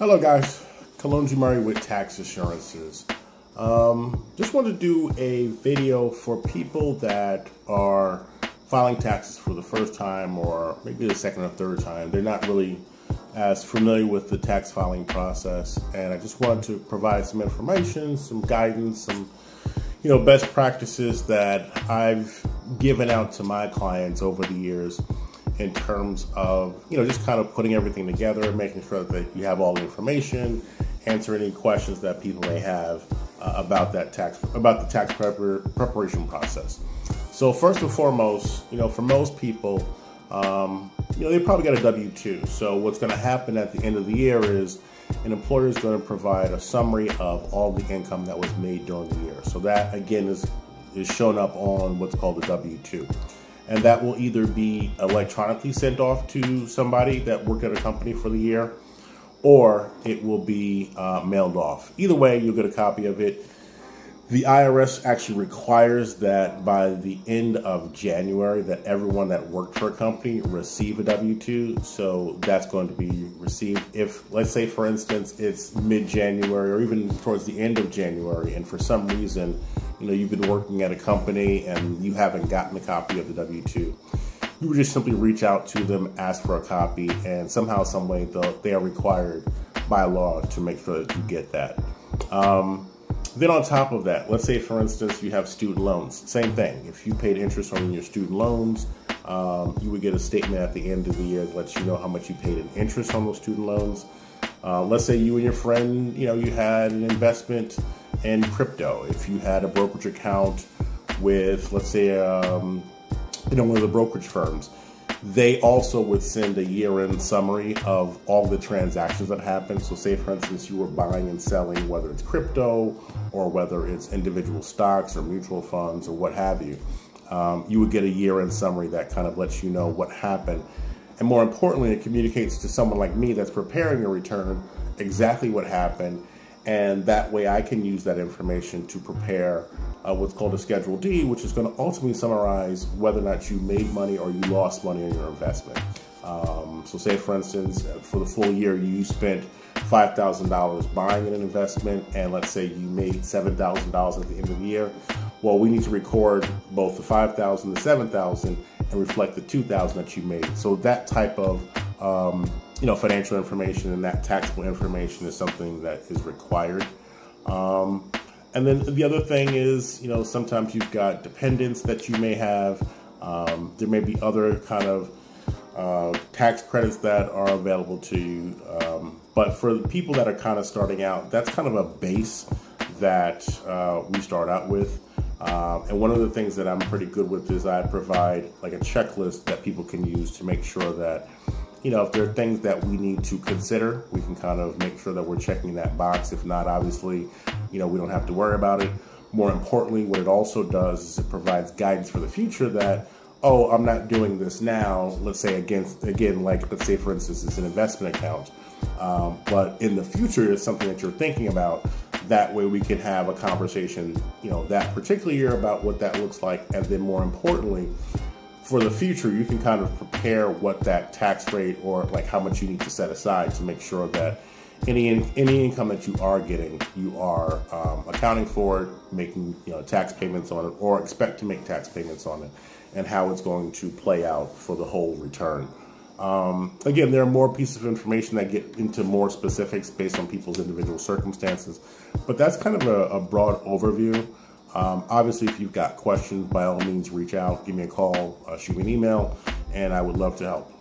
Hello guys, Kolonji Murray with Tax Assurances. Um, just want to do a video for people that are filing taxes for the first time or maybe the second or third time. They're not really as familiar with the tax filing process and I just wanted to provide some information, some guidance, some you know best practices that I've given out to my clients over the years in terms of you know just kind of putting everything together, making sure that you have all the information, answer any questions that people may have uh, about that tax about the tax prepar- preparation process. So first and foremost, you know, for most people, um, you know, they probably got a W two. So what's going to happen at the end of the year is an employer is going to provide a summary of all the income that was made during the year. So that again is is shown up on what's called the W two and that will either be electronically sent off to somebody that worked at a company for the year or it will be uh, mailed off. Either way, you'll get a copy of it. The IRS actually requires that by the end of January that everyone that worked for a company receive a W-2. So that's going to be received if, let's say for instance, it's mid-January or even towards the end of January and for some reason you know, you've been working at a company and you haven't gotten a copy of the W-2, you would just simply reach out to them, ask for a copy, and somehow, some way, they are required by law to make sure that you get that. Um, then on top of that, let's say for instance you have student loans. Same thing. If you paid interest on your student loans, um, you would get a statement at the end of the year that lets you know how much you paid in interest on those student loans. Uh, let's say you and your friend, you know, you had an investment in crypto. If you had a brokerage account with, let's say, um, you know, one of the brokerage firms, they also would send a year-end summary of all the transactions that happened. So say, for instance, you were buying and selling, whether it's crypto or whether it's individual stocks or mutual funds or what have you. Um, you would get a year-end summary that kind of lets you know what happened. And more importantly, it communicates to someone like me that's preparing a return exactly what happened and that way I can use that information to prepare uh, what's called a Schedule D, which is going to ultimately summarize whether or not you made money or you lost money on your investment. Um, so say, for instance, for the full year, you spent $5,000 buying an investment, and let's say you made $7,000 at the end of the year. Well, we need to record both the 5,000, the 7,000, and reflect the 2,000 that you made. So that type of um, you know, financial information and that taxable information is something that is required. Um, and then the other thing is, you know, sometimes you've got dependents that you may have. Um, there may be other kind of uh, tax credits that are available to you. Um, but for the people that are kind of starting out, that's kind of a base that uh, we start out with. Um, and one of the things that I'm pretty good with is I provide like a checklist that people can use to make sure that you know, if there are things that we need to consider, we can kind of make sure that we're checking that box. If not, obviously, you know, we don't have to worry about it. More importantly, what it also does is it provides guidance for the future that, oh, I'm not doing this now. Let's say against again, like let's say for instance, it's an investment account, um, but in the future, it's something that you're thinking about. That way, we can have a conversation, you know, that particular year about what that looks like, and then more importantly, for the future, you can kind of prepare what that tax rate or like how much you need to set aside to make sure that any any income that you are getting, you are um, accounting for it, making you know tax payments on it, or expect to make tax payments on it, and how it's going to play out for the whole return. Um, again, there are more pieces of information that get into more specifics based on people's individual circumstances, but that's kind of a, a broad overview. Um, obviously, if you've got questions, by all means, reach out, give me a call, uh, shoot me an email, and I would love to help.